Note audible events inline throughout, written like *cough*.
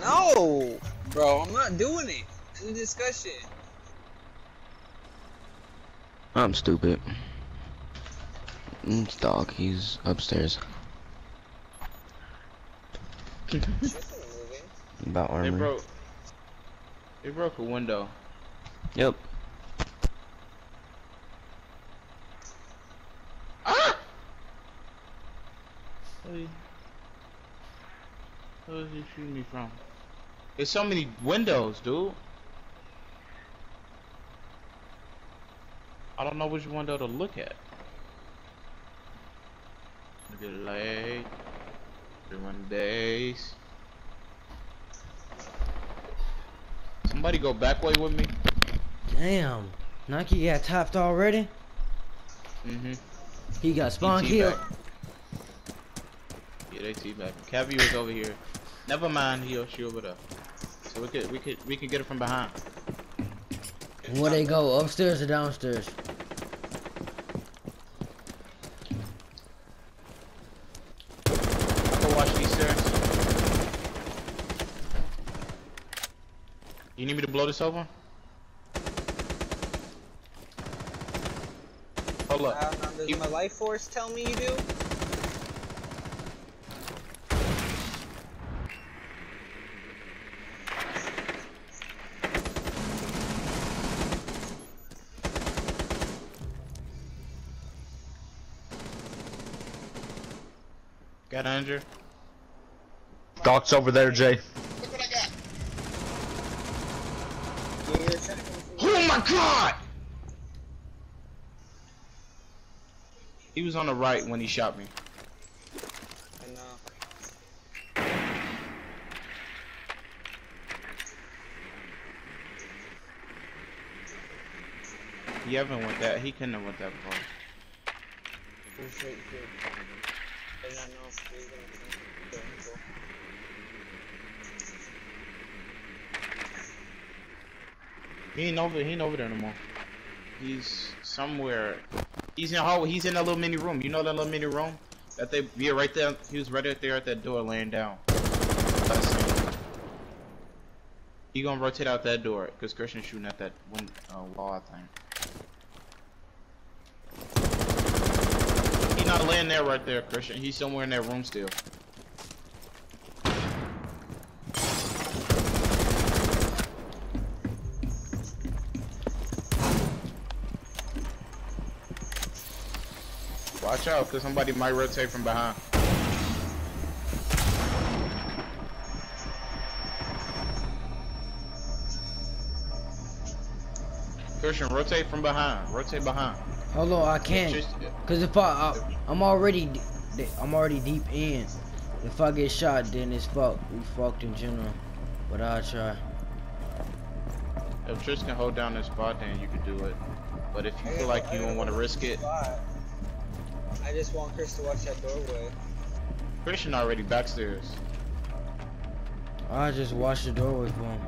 No, bro, I'm not doing it. In the discussion. I'm stupid. It's dog. He's upstairs. Shit's moving. About They armor. broke. They broke a window. Yep. Ah! Where where is he shooting me from? There's so many windows, dude. I don't know which window to look at. Look at late. Everyone days. Somebody go back way with me. Damn. Nike got topped already. Mm-hmm. He got spawn He killed. teabagged. Yeah, they teabag. Cavi was over here. Never mind, he or she over there. So we could we could we could get it from behind. Where they go? Upstairs or downstairs? Go watch these stairs. You need me to blow this over? Hold up. Uh, does my life force tell me you do? Got Andrew. Doc's over there, Jay. Yeah, you're checking for Oh my god! He was on the right when he shot me. I know. He haven't went that. He couldn't have went that far. He ain't over. He ain't over there no more. He's somewhere. He's in the hallway. He's in that little mini room. You know that little mini room that they yeah right there. He was right there at that door, laying down. He gonna rotate out that door because Christian's shooting at that one uh, wall. I think. Not laying there right there, Christian. He's somewhere in that room still. Watch out, cause somebody might rotate from behind. Christian, rotate from behind. Rotate behind. Hold on, I can't. Just- Cause if I, I I'm already d- d- I'm already deep in. If I get shot, then it's fucked. We fucked in general. But I'll try. if Tris can hold down this spot, then you can do it. But if you feel like you don't want to risk it, Spot. I just want Chris to watch that doorway. Christian already backstairs. I just watch the doorway for him.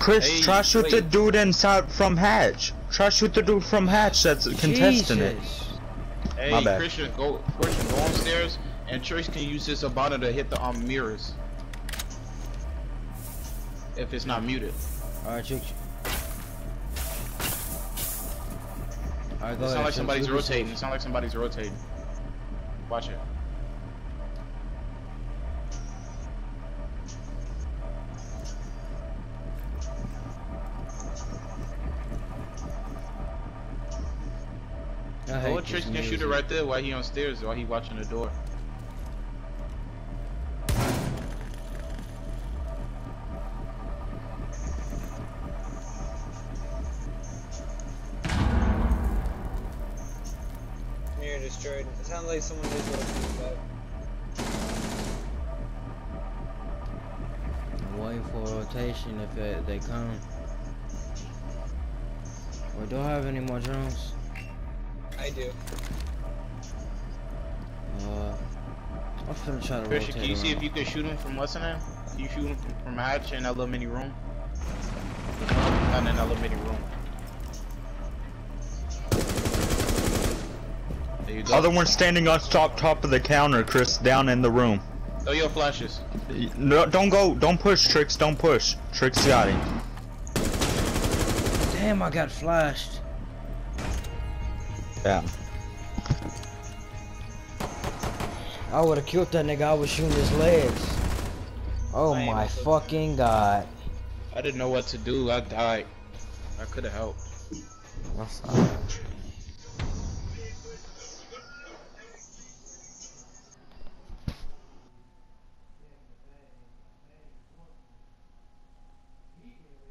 Chris, Hey, try shoot the dude inside from hatch. Try shoot the dude from hatch that's contesting it. Jesus. Hey, My bad. Christian, go, Christian, go upstairs, and Trace can use this Abana to hit the um, mirrors. If it's not muted. Alright, check. Alright, go It sounds ahead. like somebody's shoot this- rotating. It sounds like somebody's rotating. Watch it. I hate Oh, this Trace can shoot it right there while he on stairs, while he watching the door. Mirror destroyed. It sounds like someone is looking back. I'm waiting for a rotation if it, they come. We don't have any more drones. I do. Uh, I'm finna try to Christian, can you see if you can shoot him from what's in there? Can you shoot him from, from hatch in that little mini room? Not in that little mini room. you go. Other one standing on top top of the counter, Chris, down in the room. Throw your flashes. No, don't go. Don't push, Tricks. Don't push. Tricks got him. Damn, I got flashed. Yeah. I would have killed that nigga. I was shooting his legs. Oh I my fucking god. I didn't know what to do. I died. I could have helped. That's alright.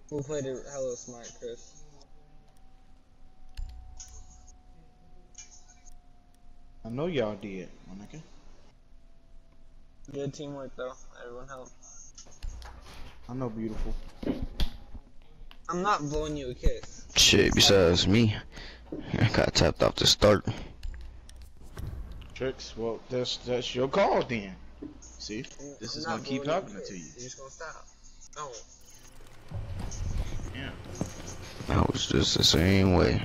Who played it hello smart, Chris? I know y'all did, my nigga. Good teamwork though. Everyone helped. I know beautiful. I'm not blowing you a kiss. Shit, besides me, I got tapped off the start. Tricks, well, that's that's your call then. See, this I'm is gonna keep blowing talking to you. kiss. You're just gonna stop. Oh. Yeah. I was just the same way,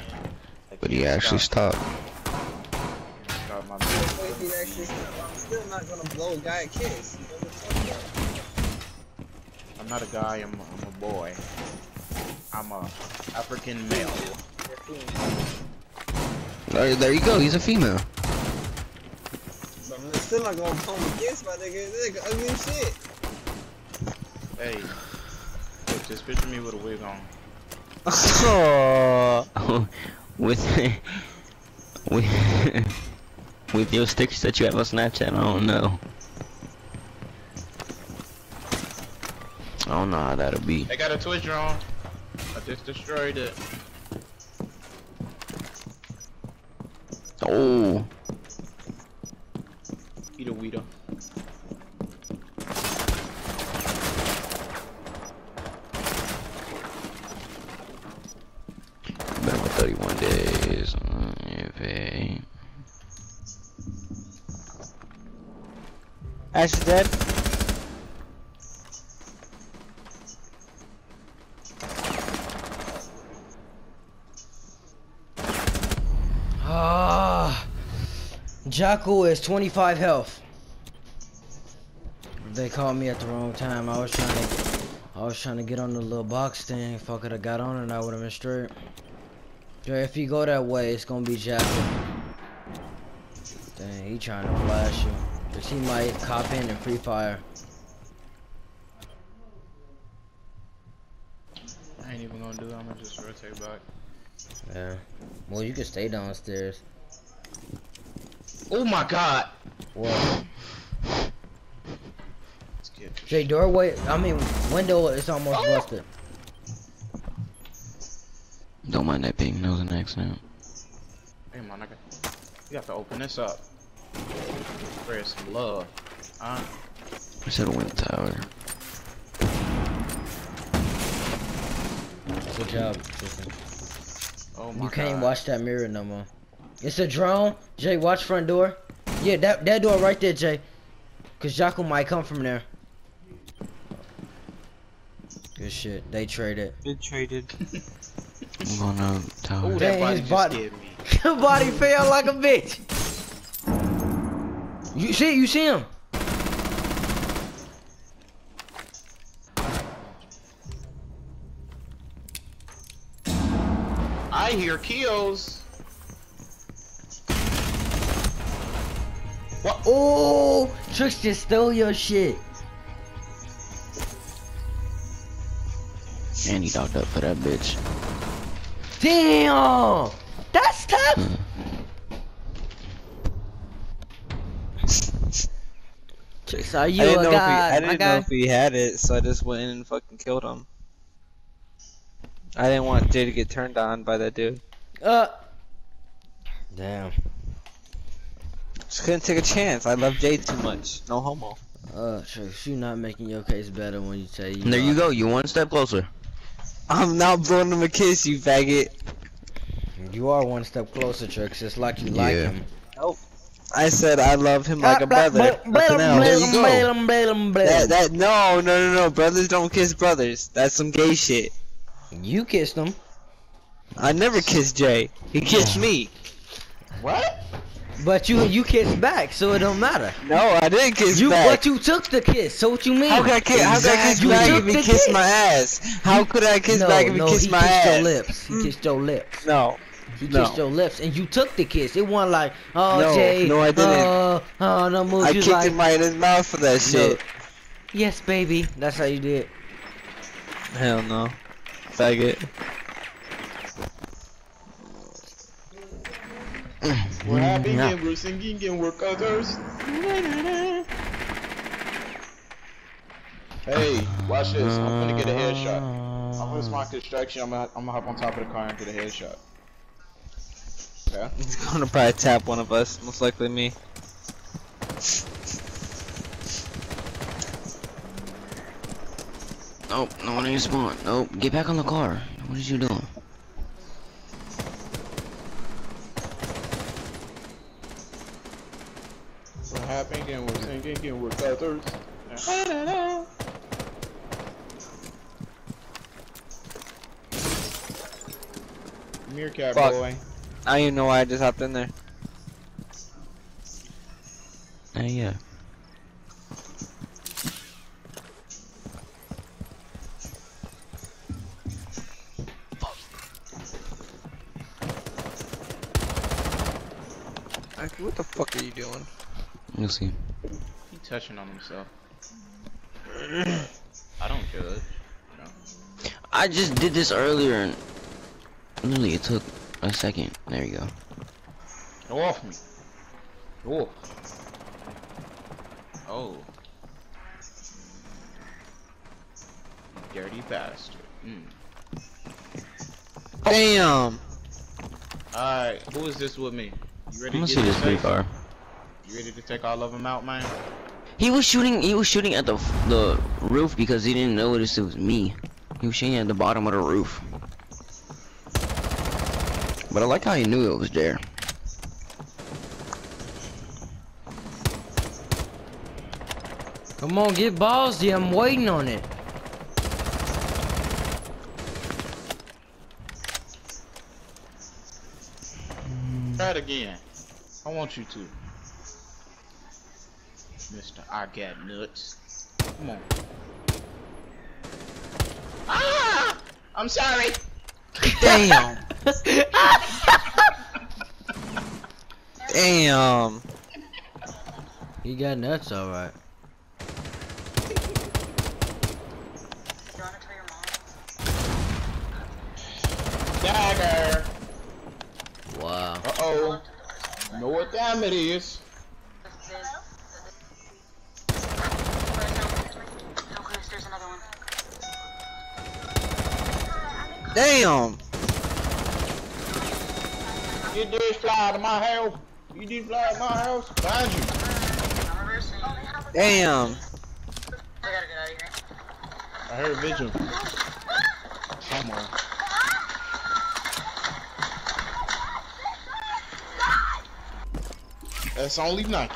but he actually stopped. He actually? I'm still not gonna blow a guy a kiss. You know what I'm talking about? I'm not a guy. I'm a, I'm a boy. I'm a African male. There, there you go. He's a female. But I'm still not gonna blow him a kiss, my nigga. This nigga ugly as shit. Hey, look, just picture me with a wig on. *laughs* *laughs* with *laughs* with with your stickers that you have on Snapchat, I oh, don't know. I don't know how that'll be. I got a Twitch drone. I just destroyed it. Oh, Eat a weeder. been with 31 days. Mm, Ash is dead. Ah, Jackal is 25 health. They called me at the wrong time. I was trying to, I was trying to get on the little box thing. If I could have got on it, I would have been straight. If you go that way, it's gonna be Jackal. Dang, he trying to flash you. Cause he might cop in and free fire. I ain't even gonna do that. I'm gonna just rotate back. Yeah. Well, you can stay downstairs. Oh my god! What? Let's get Jay, doorway. I mean, window is almost oh! busted. don't mind that ping. That was an accident. Hey, my nigga. You have to open this up. Spread some love. Huh? I said a wind tower. Good job. Tristan. Oh my You can't god. watch that mirror no more. It's a drone. Jay, watch front door. Yeah, that that door right there, Jay. Cause Jocko might come from there. Good shit. They traded. They traded. I'm going out Oh, tower. that Dang, body his just body- scared me. *laughs* Your body fell like a bitch. You see? You see him? I hear kills. What? Oh, Trix just stole your shit. And he docked up for that bitch. Damn, that's tough. Hmm. Trix, are you I didn't, a know if he, I didn't know if he had it, so I just went in and fucking killed him. I didn't want Jay to get turned on by that dude. Uh. Damn. Just couldn't take a chance. I love Jay too much. No homo. Uh, Trix, you not making your case better when you say you. And there you go. You one step closer. I'm not blowing him a kiss, you faggot. You are one step closer, Trix. It's like you like Yeah. him. I said I love him like a brother. Nothing. There you go. That, that, no, no, no, no. Brothers don't kiss brothers. That's some gay shit. You kissed him. I never kissed Jay. He kissed me. What? But you you kissed back, so it don't matter. No, I didn't kiss You back. but you took the kiss. So what you mean? How could I kiss? How could I kiss You back if he kissed kiss. my ass? How could I kiss no, back if he kissed he my kissed ass? your lips. He kissed your lips. No. He No. kissed your lips, and you took the kiss. It wasn't like, oh No, Jay, no, I didn't. Oh, oh no moves. I You kicked like, him right in his mouth for that shit. yes, baby. That's how you did. Hell no. Faggot. We're happy Yeah. and we're singing and we're colors. Hey, watch this. I'm gonna get a headshot. I'm gonna smart construction. I'm gonna, I'm gonna hop on top of the car and get a headshot. Okay. *laughs* He's gonna probably tap one of us, most likely me. Nope, no one ain't spawn. Nope, get back on the car. What is you doing? We're happy and we're singing and we're colors. Meerkat Fuck. boy. I don't even know why I just hopped in there. Hey, yeah. Like, what the fuck are you doing? You'll see. He touching on himself. I don't judge. You know. I just did this earlier and literally it took a second. There you go. Go off me. Oh. Oh. Dirty bastard. Mm. Damn! Alright, who is this with me? You ready I'm gonna to see this safe? car. You ready to take all of them out, man? He was shooting. He was shooting at the the roof because he didn't notice it was me. He was shooting at the bottom of the roof. But I like how he knew it was there. Come on, get ballsy. I'm waiting on it. Try it again. I want you to. Mister, I got nuts. Come on. Ah! I'm sorry. Damn! *laughs* Damn! He got nuts, all right. Dagger. Wow. Uh oh. Know what time it is? Damn! You did fly out of my house. You did fly out of my house. Find you. Damn! I heard a vigil. Somewhere. That's only night.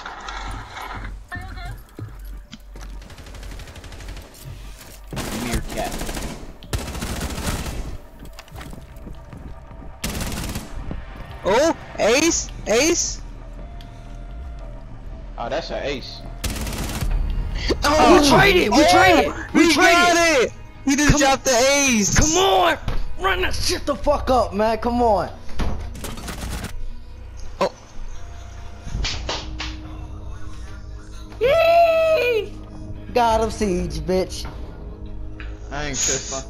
Meerkat. Oh! Ace! Ace! Oh, that's an ace. *laughs* Oh, we traded! We oh, traded! We, We traded! got it! He just Come- dropped the ace! Come on! Run that shit the fuck up, man. Come on. Oh. Yee! Got him, Siege, bitch. I ain't Tifa.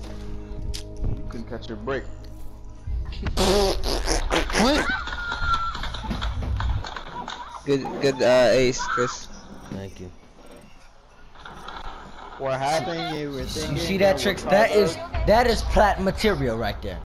You couldn't catch your break. What? *laughs* Good, good, uh, ace, Chris. Thank you. What happened? You were thinking You see that tricks? That is that is plat material right there.